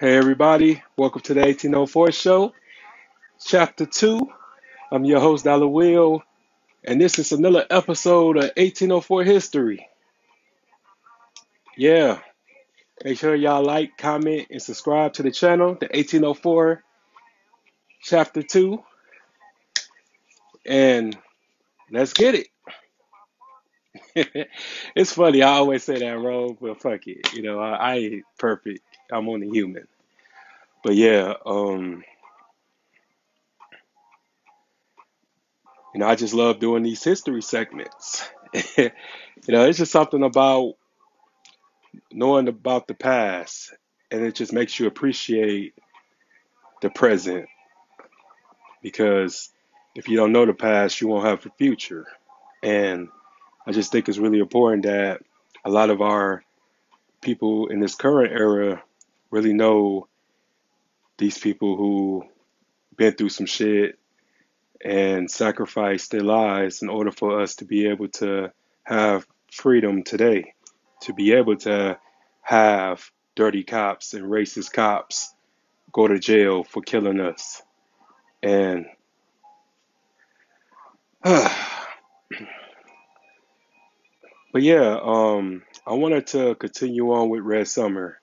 Hey everybody, welcome to the 1804 show, chapter 2. I'm your host, Dollar Will, and this is another episode of 1804 history. Yeah, make sure y'all like, comment, and subscribe to the channel, the 1804 chapter 2, and let's get it. it's funny, I always say that wrong, but fuck it. You know, I, I ain't perfect. I'm only human. But yeah, um, you know, I just love doing these history segments. you know, it's just something about knowing about the past, and it just makes you appreciate the present because if you don't know the past, you won't have the future. And I just think it's really important that a lot of our people in this current era really know these people who been through some shit and sacrificed their lives in order for us to be able to have freedom today, to be able to have dirty cops and racist cops go to jail for killing us. And but yeah, um I wanted to continue on with Red Summer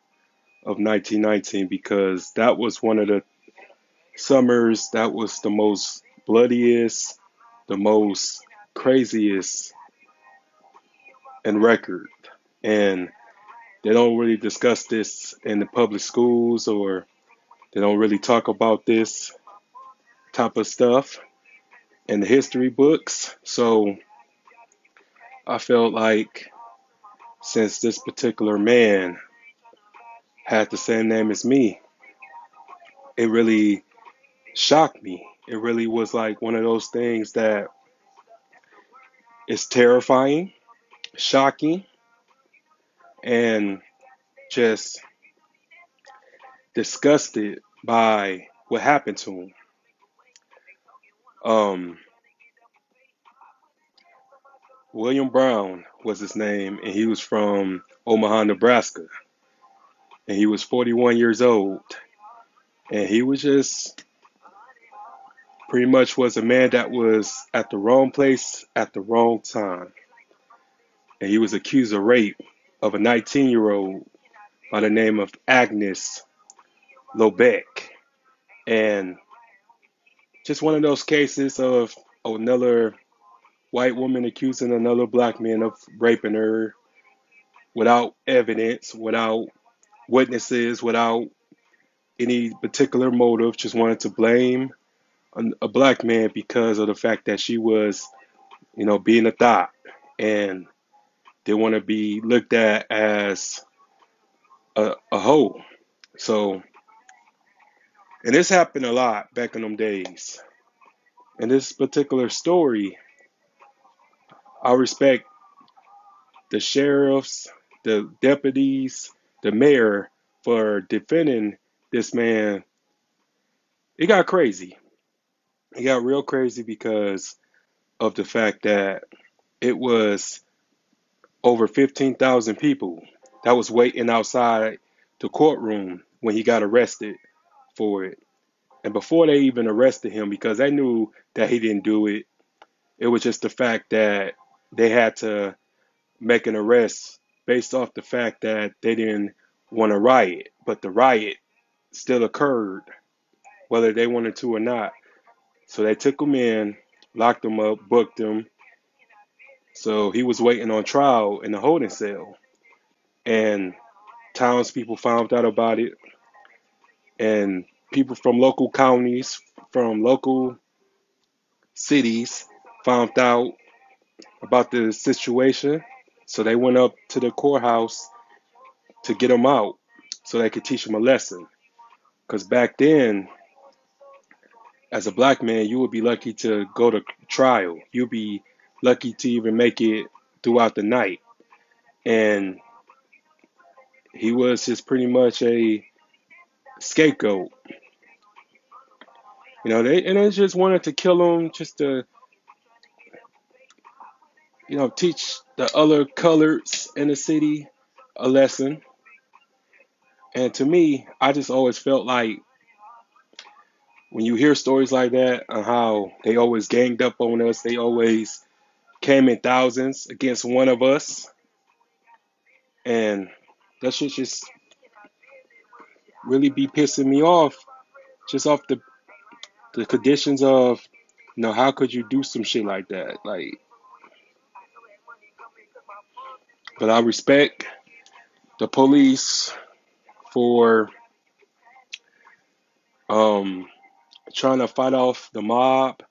of 1919 because that was one of the summers that was the most bloodiest, the most craziest in record. And they don't really discuss this in the public schools or they don't really talk about this type of stuff in the history books. So I felt like since this particular man had the same name as me, it really shocked me. It really was like one of those things that is terrifying, shocking, and just disgusted by what happened to him. Um, William Brown was his name, and he was from Omaha, Nebraska. And he was 41 years old. And he was just pretty much was a man that was at the wrong place at the wrong time. And he was accused of rape of a 19 year old by the name of Agnes Loebeck. And just one of those cases of another white woman accusing another black man of raping her without evidence, without witnesses, without any particular motive, just wanted to blame a, black man because of the fact that she was, you know, being a thought and they want to be looked at as a, a hoe. So, and this happened a lot back in them days. In this particular story, I respect the sheriffs, the deputies, the mayor for defending this man. It got crazy. It got real crazy because of the fact that it was over 15,000 people that was waiting outside the courtroom when he got arrested for it. And before they even arrested him, because they knew that he didn't do it, it was just the fact that they had to make an arrest based off the fact that they didn't want to riot. But the riot still occurred, whether they wanted to or not. So they took him in, locked him up, booked him. So he was waiting on trial in the holding cell. And townspeople found out about it. And people from local counties, from local cities, found out about the situation. So they went up to the courthouse to get him out so they could teach him a lesson. Because back then, as a black man, you would be lucky to go to trial. You'd be lucky to even make it throughout the night. And he was just pretty much a scapegoat. You know, they and they just wanted to kill him just to, you know, teach the other colors in the city a lesson. And to me, I just always felt like when you hear stories like that, and how they always ganged up on us, they always came in thousands against one of us, and that should just really be pissing me off, just off the the conditions of, you know, how could you do some shit like that, like. But I respect the police for um, trying to fight off the mob.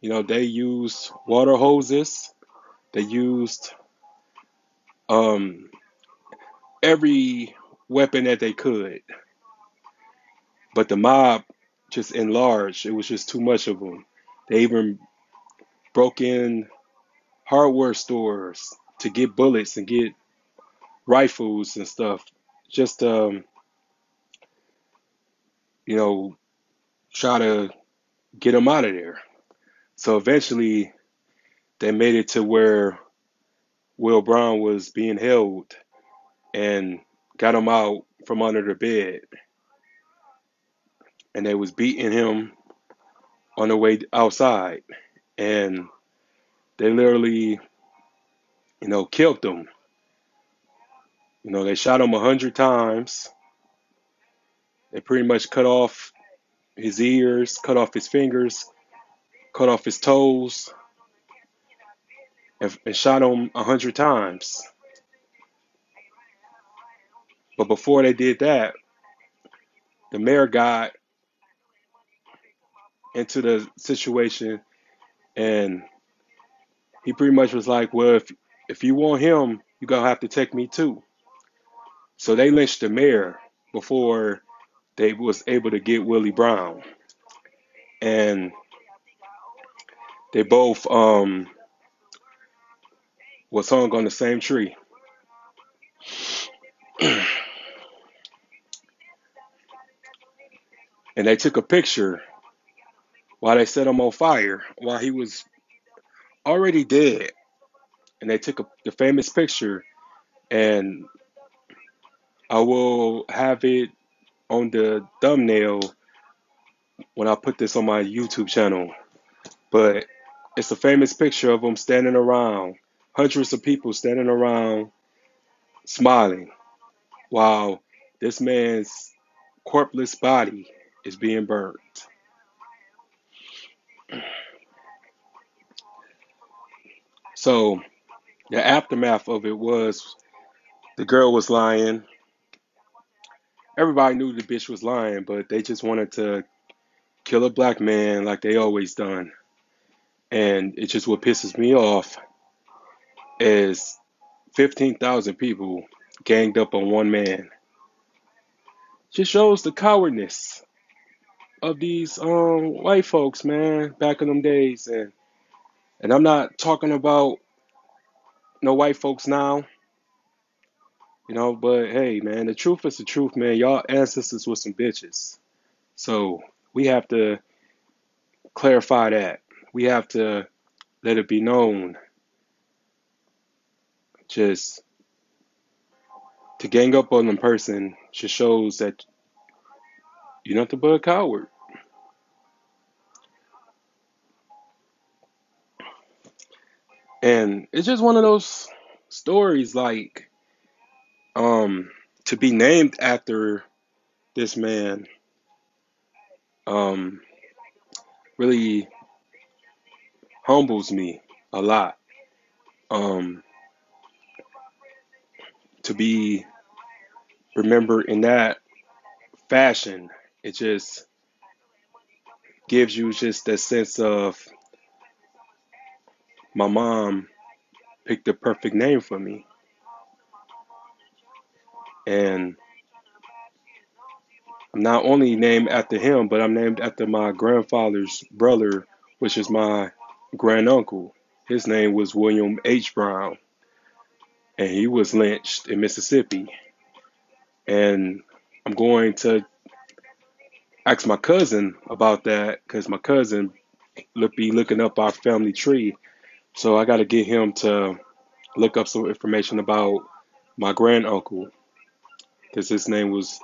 You know, they used water hoses. They used um, every weapon that they could. But the mob just enlarged. It was just too much of them. They even broke in hardware stores to get bullets and get rifles and stuff. Just um, you know, try to get them out of there. So eventually, they made it to where Will Brown was being held and got him out from under the bed. And they was beating him on the way outside. And they literally, you know, killed him. You know, they shot him a hundred times. They pretty much cut off his ears, cut off his fingers, cut off his toes, and, and shot him a hundred times. But before they did that, the mayor got into the situation and he pretty much was like, Well, if if you want him, you're gonna have to take me too. So they lynched the mayor before they was able to get Willie Brown. And they both um was hung on the same tree. and they took a picture while they set him on fire while he was already dead. And they took a, the famous picture, and I will have it on the thumbnail when I put this on my YouTube channel. But it's a famous picture of them standing around, hundreds of people standing around smiling while this man's corpseless body is being burned. So the aftermath of it was the girl was lying. Everybody knew the bitch was lying, but they just wanted to kill a black man like they always done. And it's just what pisses me off is 15,000 people ganged up on one man. Just shows the cowardness of these um white folks, man, back in them days. And and I'm not talking about no white folks now, you know, but hey, man, the truth is the truth, man. Y'all ancestors were some bitches. So we have to clarify that. We have to let it be known. Just to gang up on a person just shows that you're nothing but a coward. And it's just one of those stories like um to be named after this man um really humbles me a lot. Um to be remembered in that fashion, it just gives you just that sense of my mom picked the perfect name for me. And I'm not only named after him, but I'm named after my grandfather's brother, which is my granduncle. His name was William H. Brown, and he was lynched in Mississippi. And I'm going to ask my cousin about that because my cousin look be looking up our family tree so I got to get him to look up some information about my granduncle because his name was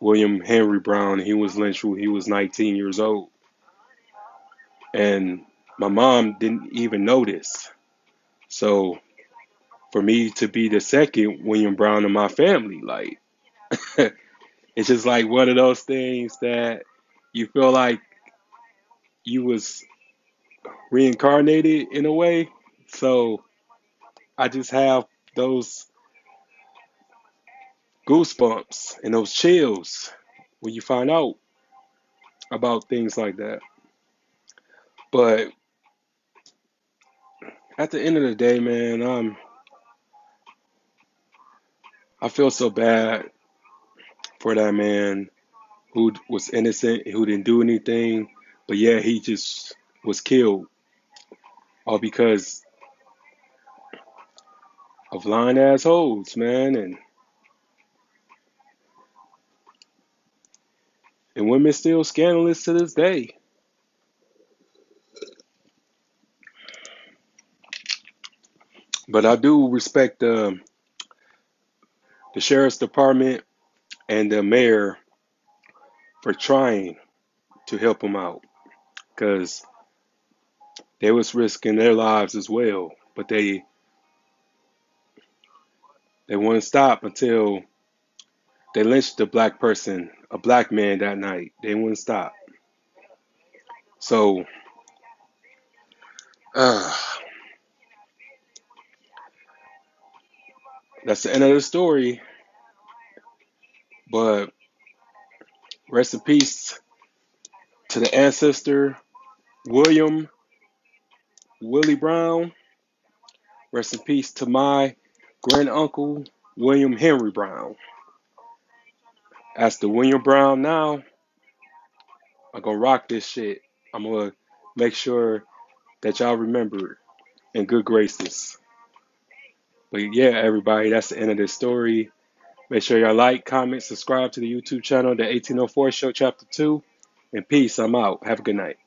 William Henry Brown. He was lynched when he was 19 years old. And my mom didn't even this. So for me to be the second William Brown in my family, like, it's just like one of those things that you feel like you was reincarnated in a way. So I just have those goosebumps and those chills when you find out about things like that. But at the end of the day, man, um, I feel so bad for that man who was innocent, who didn't do anything, but yeah, he just was killed all because of lying assholes, man, and and women still scandalous to this day. But I do respect um, the sheriff's department and the mayor for trying to help him out because they was risking their lives as well. But they they wouldn't stop until they lynched a black person, a black man that night. They wouldn't stop. So, uh, that's the end of the story. But rest in peace to the ancestor William Willie Brown. Rest in peace to my grand uncle William Henry Brown. As the William Brown now, I'm gonna rock this shit. I'm gonna make sure that y'all remember it in good graces. But yeah, everybody, that's the end of this story. Make sure y'all like, comment, subscribe to the YouTube channel, the 1804 Show Chapter 2. And peace. I'm out. Have a good night.